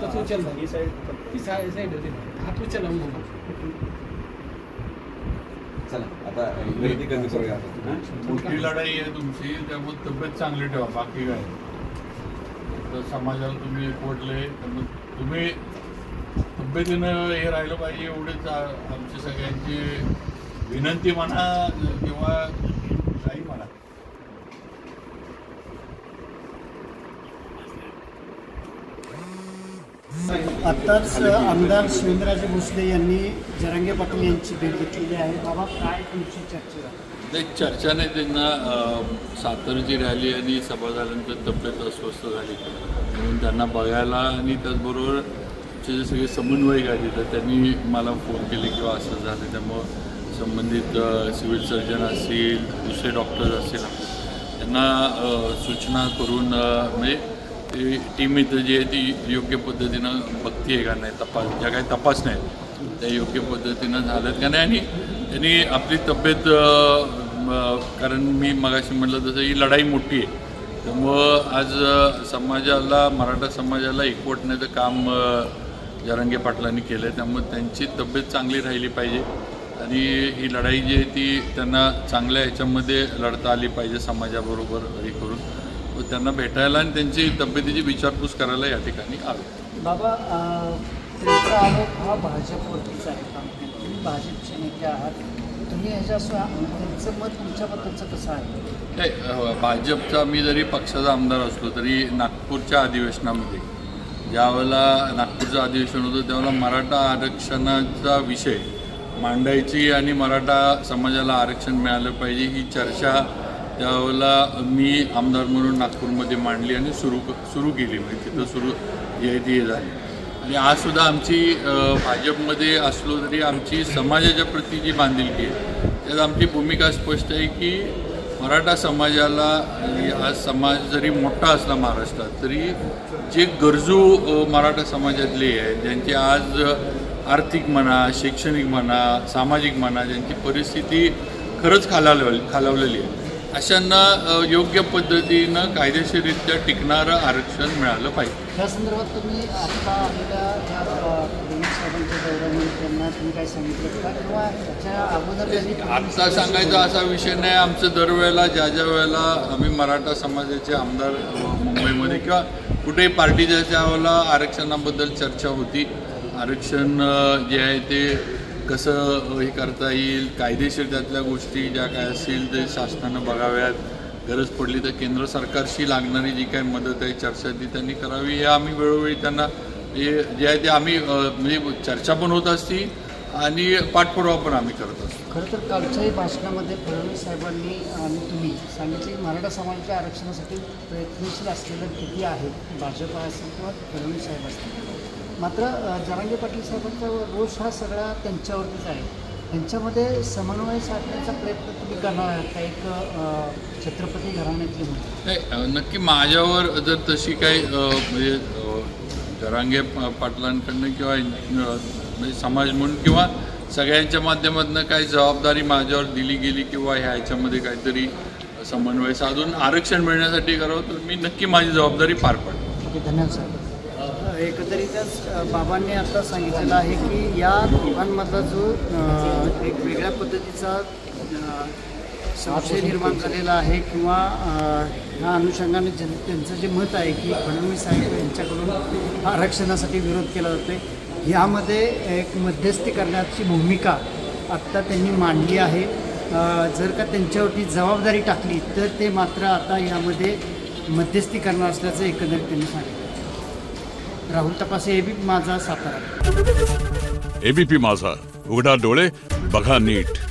आताच उचलला. ही ती साईड होती. हात उचलला चला आता गर्दी कमी करूया? मोठी लढाई आहे तुमची त्यामुळे तब्येत चांगली ठेवा बाकी काय? तर समाजाला तुम्ही एकवटले तुम्ही तब्येतीनं हे राहिलं पाहिजे एवढेच आमची सगळ्यांची विनंती म्हणा किंवा काही म्हणा आत्ताच आमदार शिवेंद्रराजे भोसले यांनी जरांगे पाटील यांची भेट घेतलेली आहे. बाबा काय तुमची चर्चा? नाही चर्चाने त्यांना सातारची रॅली आणि सभा झाल्यानंतर तब्येत अस्वस्थ झाली. म्हणून त्यांना बघायला आणि त्याचबरोबर जे सगळे समन्वयक आहेत तर त्यांनी मला फोन केले किंवा असं झालं. त्यामुळं संबंधित सिव्हिल सर्जन असतील दुसरे डॉक्टर्स असतील त्यांना सूचना करून म्हणजे ती टीम इथं जी आहे ती योग्य पद्धतीनं बघती आहे का नाही तपास ज्या काही तपासण्या आहेत त्या योग्य पद्धतीनं झाल्यात का नाही. आणि त्यांनी आपली तब्येत कारण मी मगाशी म्हटलं तसं ही लढाई मोठी आहे त्यामुळं आज समाजाला मराठा समाजाला एकवटण्याचं काम अ, जरांगे पाटलांनी केलं आहे त्यामुळे त्यांची तब्येत चांगली राहिली पाहिजे. आणि ही लढाई जी आहे ती त्यांना चांगल्या ह्याच्यामध्ये लढता आली पाहिजे समाजाबरोबर हे करून. त्यांना भेटायला आणि त्यांची तब्येतीची विचारपूस करायला या ठिकाणी आलो. बाबा तुमचा आरोप हा भाजपवरतीच आहे. तुम्ही भाजपचे नेते आहात. तुम्ही ह्याच्या मत तुमच्याबद्दलचं कसं आहे? नाही भाजपचा मी जरी पक्षाचा आमदार असलो तरी नागपूरच्या अधिवेशनामध्ये ज्यावेळेला नागपूरचं अधिवेशन होतं त्यावेळेला मराठा आरक्षणाचा विषय मांडायची आणि मराठा समाजाला आरक्षण मिळालं पाहिजे ही चर्चा त्यावेळेला मी आमदार म्हणून नागपूरमध्ये मांडली आणि सुरू सुरू केली. म्हणजे तिथं सुरू जी हे झाली. आणि आजसुद्धा आमची भाजपमध्ये असलो तरी आमची समाजाच्या प्रती जी बांधिलकी आहे त्यात आमची भूमिका स्पष्ट आहे की मराठा समाजाला आज समाज जरी मोठा असला महाराष्ट्रात तरी जे गरजू मराठा समाजातले आहेत ज्यांची आज आर्थिक म्हणा शैक्षणिक म्हणा सामाजिक म्हणा ज्यांची परिस्थिती खरंच खालावली खालावलेली आहे अशांना योग्य पद्धतीनं कायदेशीररित्या टिकणारं आरक्षण मिळालं पाहिजे. त्या संदर्भात तुम्ही आलेल्या ज्या त्यांनी आत्ता सांगायचा असा विषय नाही. आमचं दरवेळेला ज्या ज्या वेळेला आम्ही मराठा समाजाचे आमदार मुंबईमध्ये किंवा कुठेही पार्टीच्या त्यावेळेला आरक्षणाबद्दल चर्चा होती. आरक्षण जे आहे ते कसं हे करता येईल? कायदेशीर त्यातल्या गोष्टी ज्या काय असतील ते शासनानं बघाव्यात. गरज पडली तर केंद्र सरकारशी लागणारी जी काही मदत आहे चर्चा ती त्यांनी करावी. हे आम्ही वेळोवेळी त्यांना हे जे आहे ते आम्ही म्हणजे चर्चा पण होत असती आणि पाठपुरावा पण आम्ही करत असतो. खरं तर कालच्याही भाषणामध्ये फडणवीस साहेबांनी आणि तुम्ही सांगितले की मराठा समाजाच्या आरक्षणासाठी प्रयत्नशील असलेलं किती आहे भाजपा असेल किंवा फडणवीस साहेब असतील? मात्र जरांगे पाटील साहेबांचा रोष हा सगळा त्यांच्यावरतीच आहे. त्यांच्यामध्ये समन्वय साधण्याचा प्रयत्न तुम्ही करणार आहात का? एक छत्रपती घराण्यातली म्हणून. नाही नक्की माझ्यावर जर तशी काही म्हणजे जरांगे पाटलांकडनं किंवा म्हणजे समाज म्हणून किंवा सगळ्यांच्या माध्यमातून काही जबाबदारी माझ्यावर दिली गेली किंवा ह्या ह्याच्यामध्ये काहीतरी समन्वय साधून आरक्षण मिळण्यासाठी करावं तर मी नक्की माझी जबाबदारी पार पाडतो. ओके धन्यवाद सर. एकंदरीतच बाबांनी आता सांगितलेलं आहे की या दोघांमधला जो एक वेगळ्या पद्धतीचा संशय निर्माण झालेला आहे किंवा ह्या अनुषंगाने जन त्यांचं जे मत आहे की फडणवीस साहेब यांच्याकडून आरक्षणासाठी विरोध केला जातो यामध्ये एक मध्यस्थी करण्याची भूमिका आत्ता त्यांनी मांडली आहे. जर का त्यांच्यावरती जबाबदारी टाकली तर ते मात्र आता यामध्ये मध्यस्थी करणार असल्याचं एकंदरीत त्यांनी सांगितलं. राहुल तपासे एबी माझा सातारा. एबीपी माझा. उघडा डोळे बघा नीट.